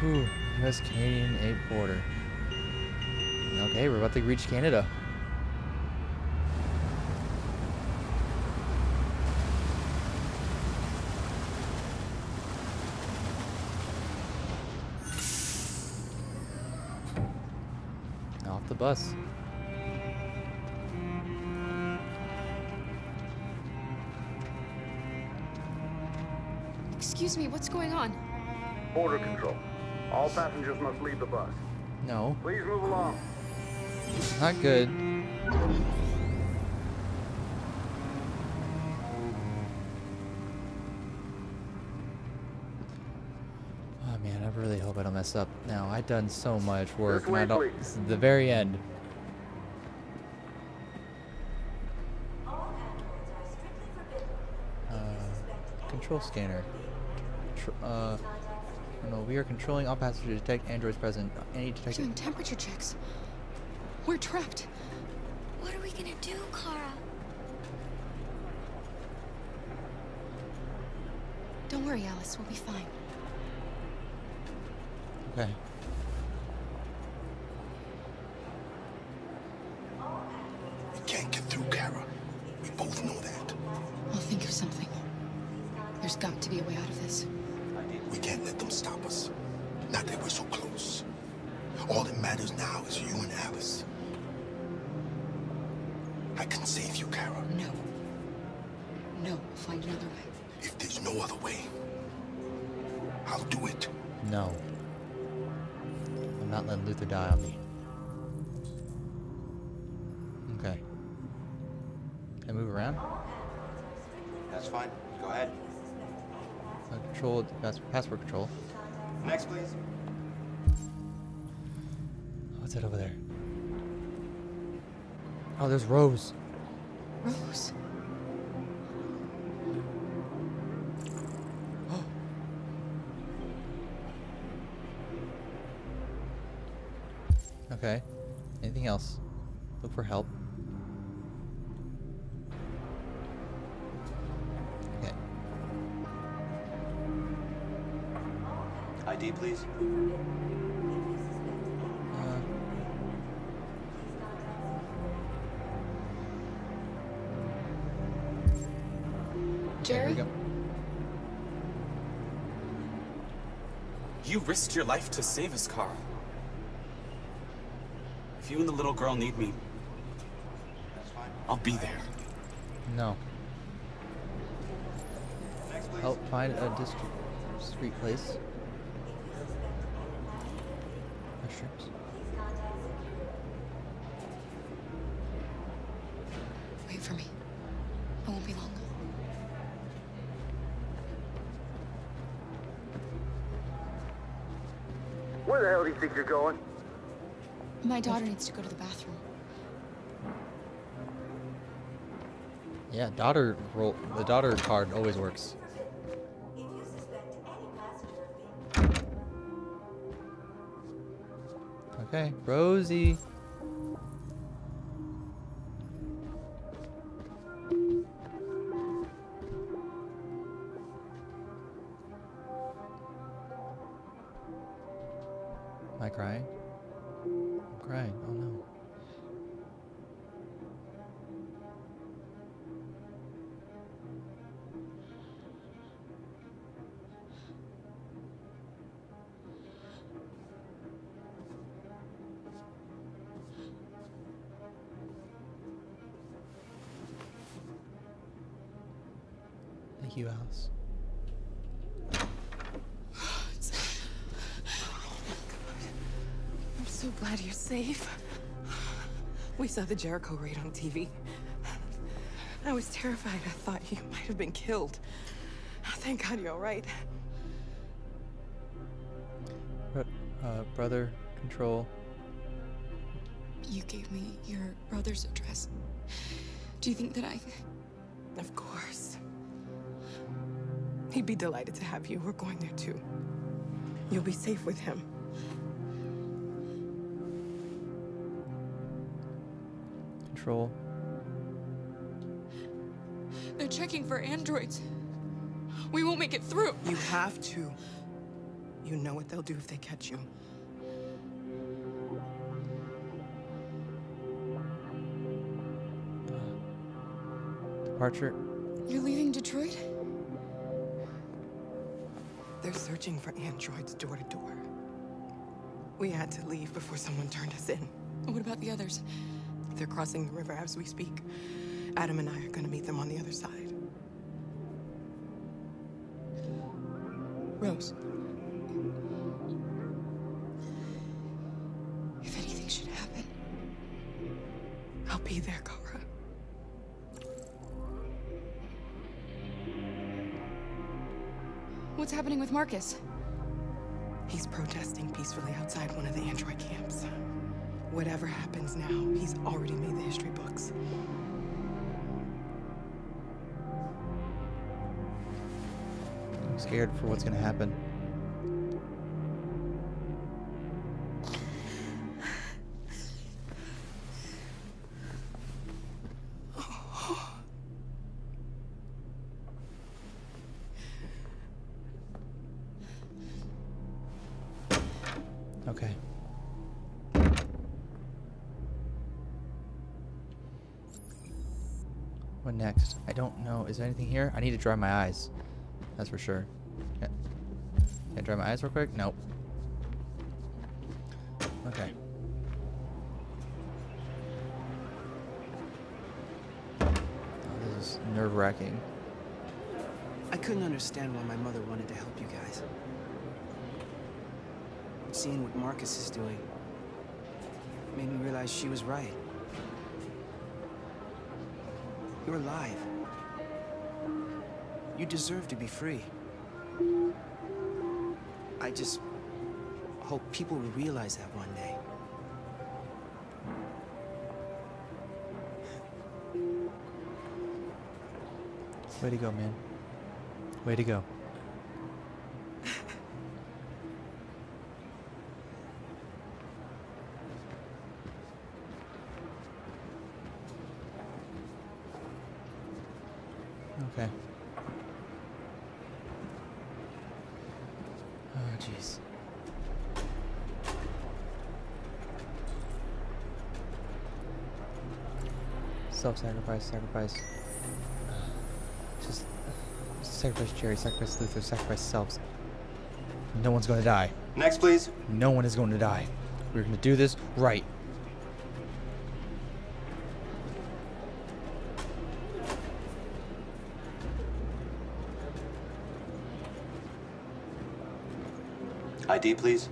Whew, U.S. Canadian aid border. Okay, we're about to reach Canada. Off the bus. Excuse me, what's going on? Border control. All passengers must leave the bus. No, Please move along. not good. Oh man, I really hope I don't mess up. Now I've done so much work, and I don't. please. This is the very end. Uh, control scanner. Tr uh, no, we are controlling all passengers. To detect androids present. Any detected. Doing temperature checks. We're trapped. What are we gonna do, Kara? Don't worry, Alice. We'll be fine. Okay. Matters now is you and Alice. I can save you, Kara. No. No, we'll find another way. If there's no other way, I'll do it. No. I'm not letting Luther die on me. Okay. Can I move around? That's fine. Go ahead. Uh, control, pass, password control. Next, please. What's that over there? Oh, there's Rose. Rose. Okay. Anything else? Look for help. Okay. ID, please. Risked your life to save us, Carl. If you and the little girl need me, I'll be there. No. Help find a district street place. Mushrooms. Where the hell do you think you're going? My daughter needs to go to the bathroom. Yeah, daughter roll. The daughter card always works. Okay, Rosie. So glad you're safe. We saw the Jericho raid on TV. I was terrified. I thought you might have been killed. Thank God you're all right. Uh, brother, control. You gave me your brother's address. Do you think that I... Of course. He'd be delighted to have you. We're going there too. You'll be safe with him. Control. They're checking for androids. We won't make it through. You have to. You know what they'll do if they catch you. Departure. You're leaving Detroit? They're searching for androids door to door. We had to leave before someone turned us in. What about the others? They're crossing the river as we speak. Adam and I are gonna meet them on the other side. Rose. If anything should happen, I'll be there, Kara. what's happening with Markus? He's protesting peacefully outside one of the android camps. Whatever happens now, he's already made the history books. I'm scared for what's gonna happen. Here? I need to dry my eyes. That's for sure. Can I dry my eyes real quick? Nope. Okay. Oh, this is nerve wracking. I couldn't understand why my mother wanted to help you guys. Seeing what Markus is doing made me realize she was right. You're alive. You deserve to be free. I just hope people will realize that one day. Way to go, man. Way to go. Okay. Oh, jeez. Self-sacrifice, sacrifice. Just sacrifice Jerry, sacrifice Luther, sacrifice selves. No one's going to die. Next, please. No one is going to die. We're going to do this right. ID, please.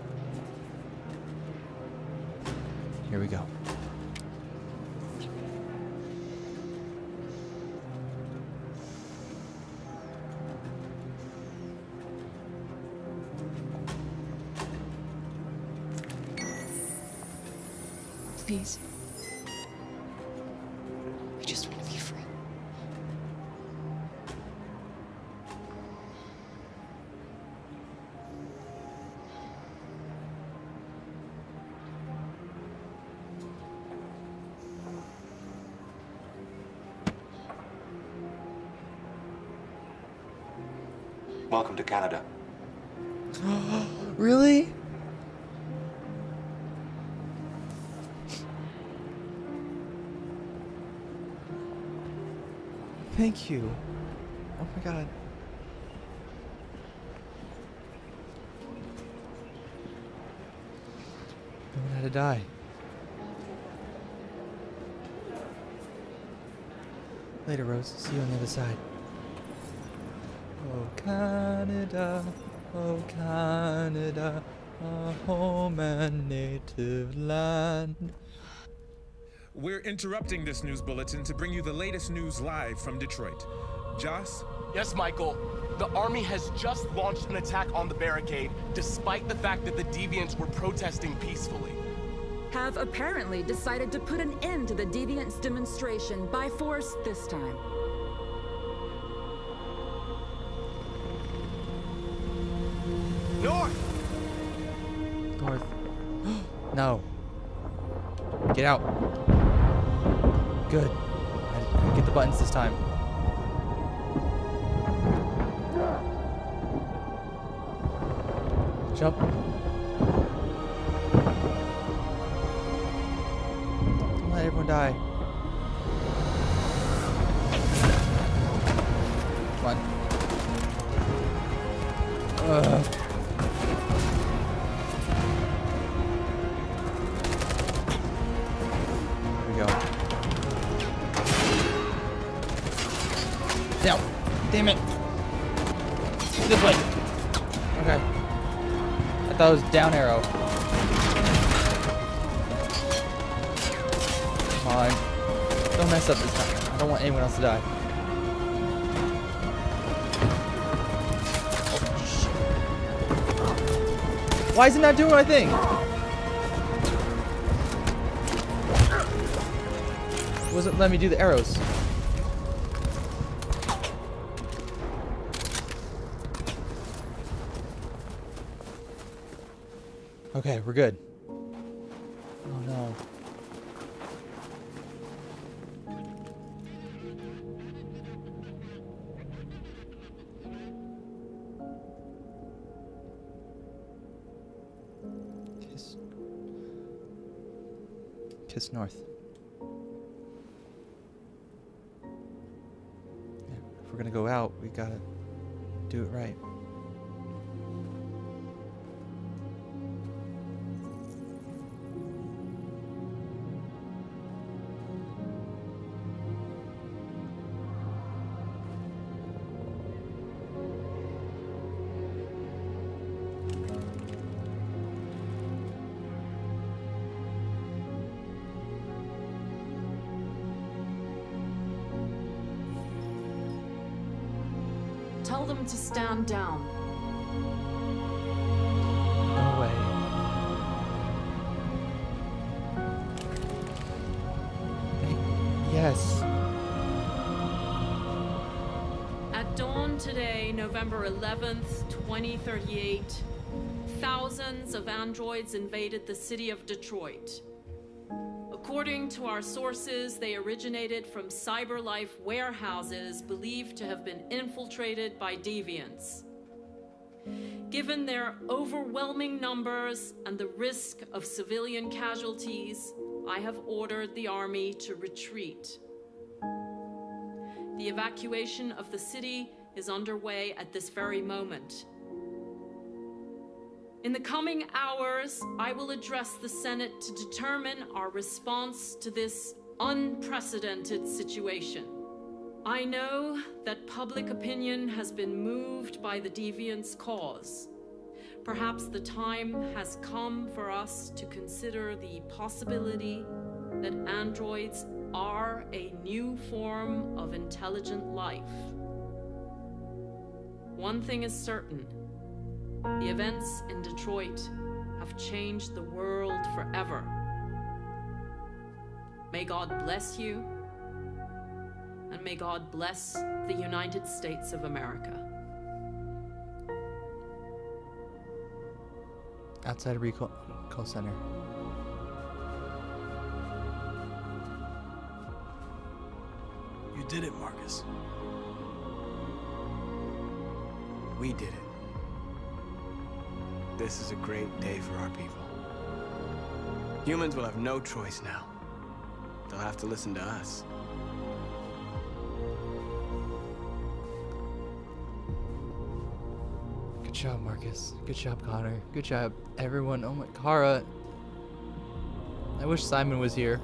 Welcome to Canada. Really? Thank you. Oh my god. No one had to die. Later, Rose. See you on the other side. Canada, oh, Canada, our home and native land. We're interrupting this news bulletin to bring you the latest news live from Detroit. Joss? Yes, Michael. The army has just launched an attack on the barricade, despite the fact that the deviants were protesting peacefully. Have apparently decided to put an end to the deviants' demonstration by force this time. No. Get out. Good. I, get the buttons this time. Jump. Don't let everyone die. Come on. Ugh. It was down arrow. Come on. Don't mess up this time. I don't want anyone else to die. Oh, Why is it not doing what I think? Wasn't letting me do the arrows. Okay, we're good. Oh no. Kiss. Kiss north. Yeah, if we're gonna go out, we gotta do it right. Tell them to stand down. No way. Yes. At dawn today, November 11th, 2038, thousands of androids invaded the city of Detroit. According to our sources, they originated from CyberLife warehouses believed to have been infiltrated by deviants. Given their overwhelming numbers and the risk of civilian casualties, I have ordered the army to retreat. The evacuation of the city is underway at this very moment. In the coming hours, I will address the Senate to determine our response to this unprecedented situation. I know that public opinion has been moved by the deviant's cause. Perhaps the time has come for us to consider the possibility that androids are a new form of intelligent life. One thing is certain the events in Detroit have changed the world forever. May God bless you, and may God bless the United States of America. Outside of recall call center. You did it, Markus. We did it. This is a great day for our people. Humans will have no choice now. They'll have to listen to us. Good job, Markus. Good job, Connor. Good job, everyone. Oh my, Kara. I wish Simon was here.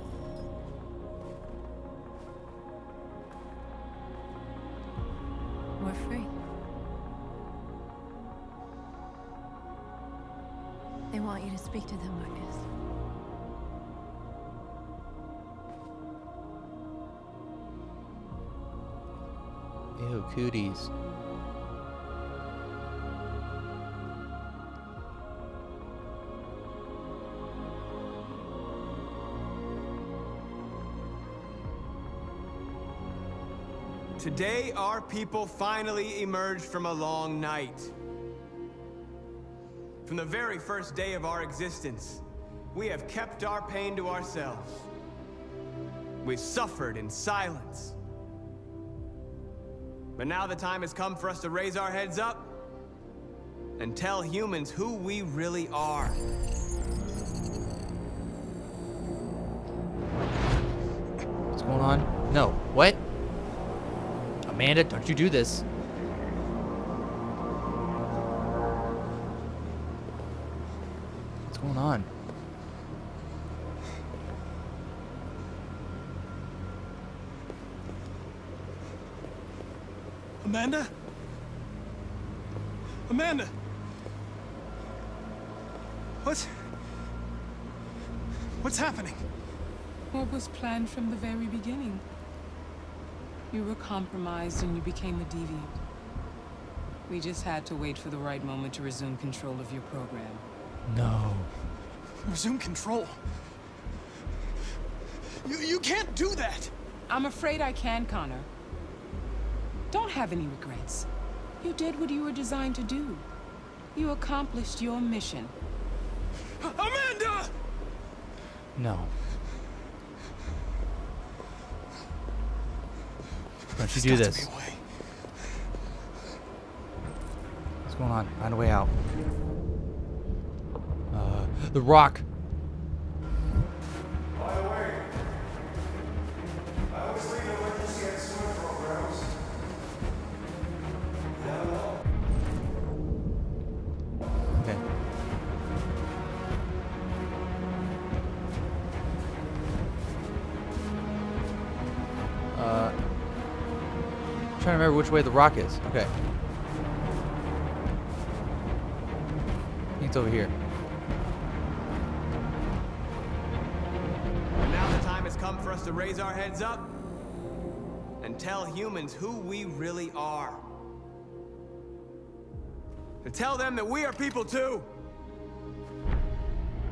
Cooties. Today, our people finally emerged from a long night. From the very first day of our existence, we have kept our pain to ourselves. We've suffered in silence. But now the time has come for us to raise our heads up and tell humans who we really are. What's going on? No. What? Amanda, don't you do this. What's going on? Amanda? Amanda! What's... What's happening? What was planned from the very beginning? You were compromised and you became a deviant. We just had to wait for the right moment to resume control of your program. No. Resume control? You, you can't do that! I'm afraid I can, Connor. Don't have any regrets. You did what you were designed to do. You accomplished your mission. Amanda! No. Don't you do this. What's going on? Find a way out. Uh, the rock. Remember which way the rock is. Okay. I think it's over here. And now the time has come for us to raise our heads up and tell humans who we really are. To tell them that we are people too.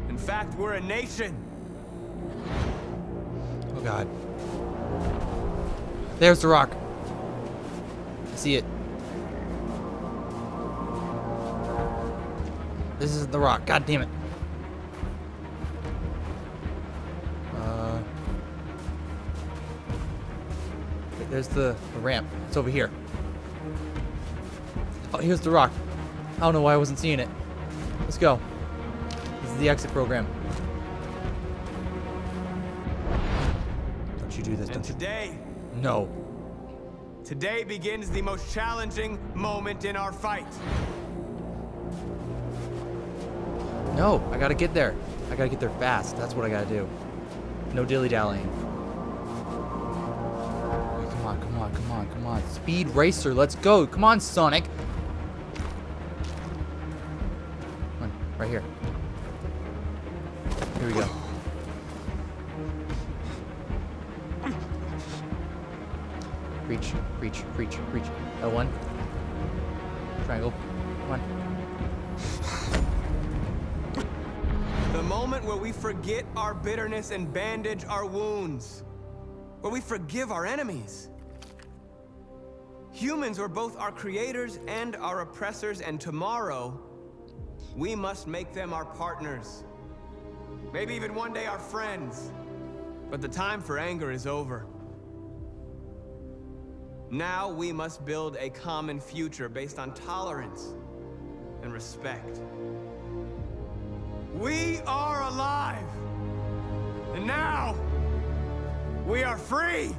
In fact, we're a nation. Oh god. There's the rock. See it. This is the rock. God damn it. Uh, there's the, the ramp. It's over here. Oh, here's the rock. I don't know why I wasn't seeing it. Let's go. This is the exit program. Don't you do this. And Don't you. today, No. Today begins the most challenging moment in our fight. No, I gotta get there. I gotta get there fast. That's what I gotta do. No dilly dallying. Come on, come on, come on, come on. Speed racer, let's go. Come on, Sonic. Reach, reach, reach, reach. L1. Triangle. Come on. The moment where we forget our bitterness and bandage our wounds. Where we forgive our enemies. Humans were both our creators and our oppressors, and tomorrow, we must make them our partners. Maybe even one day our friends. But the time for anger is over. Now we must build a common future based on tolerance and respect. We are alive! And now, we are free!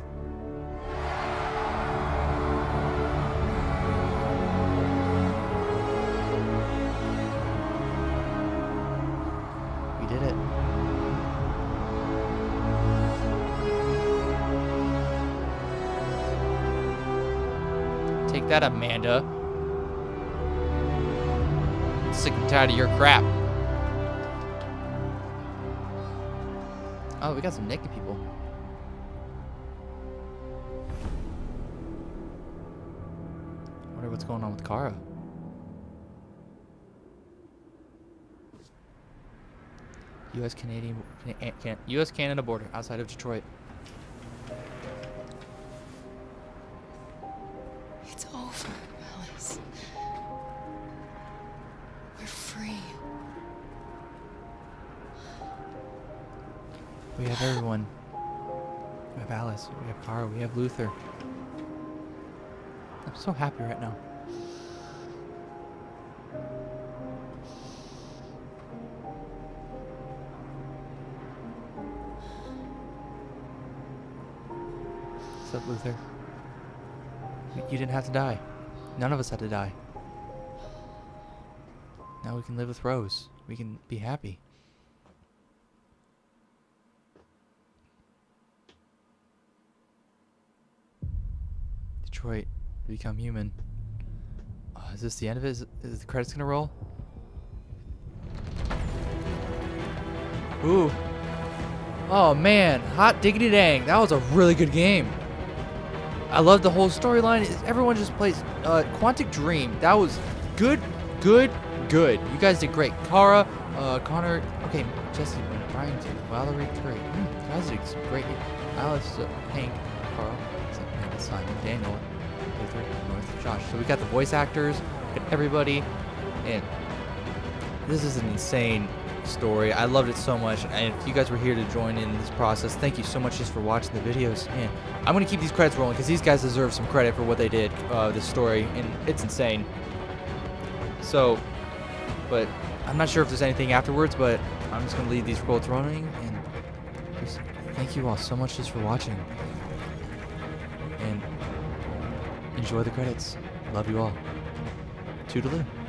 That, Amanda. Sick and tired of your crap. Oh, we got some naked people. Wonder what's going on with Kara. U.S. Canadian, can, U.S. Canada border outside of Detroit. Luther. I'm so happy right now. What's up, Luther? You didn't have to die. None of us had to die. Now we can live with Rose. We can be happy. Detroit, become human. Uh, is this the end of it? Is, is the credits gonna roll? Ooh. Oh man, hot diggity dang. That was a really good game. I love the whole storyline. Everyone just plays uh, Quantic Dream. That was good, good, good. You guys did great. Kara, uh, Connor, okay, Jesse, Bryan, Valorie, Curry. Mm, guys did great. Alice, uh, Hank, Carl, Simon, Daniel, North, Josh. So we got the voice actors, got everybody, and this is an insane story. I loved it so much, and if you guys were here to join in this process, thank you so much just for watching the videos. Man, I'm gonna keep these credits rolling because these guys deserve some credit for what they did. Uh, this story, and it's insane. So, but I'm not sure if there's anything afterwards, but I'm just gonna leave these quotes running, and just thank you all so much just for watching, and enjoy the credits. Love you all. Toodaloo.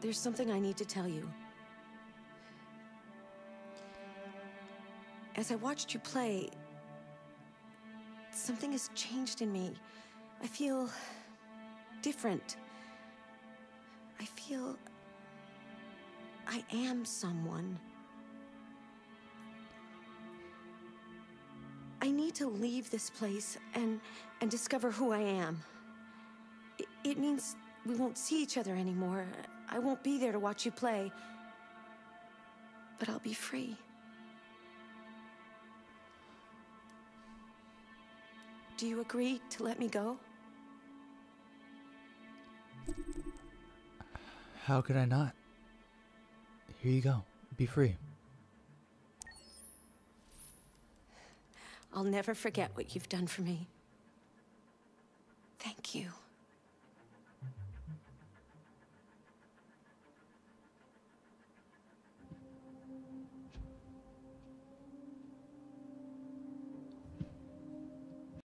There's something I need to tell you. As I watched you play, something has changed in me. I feel different. I feel I am someone. I need to leave this place and and discover who I am. It, it means we won't see each other anymore. I won't be there to watch you play. But I'll be free. Do you agree to let me go? How could I not? Here you go. Be free. I'll never forget what you've done for me. Thank you.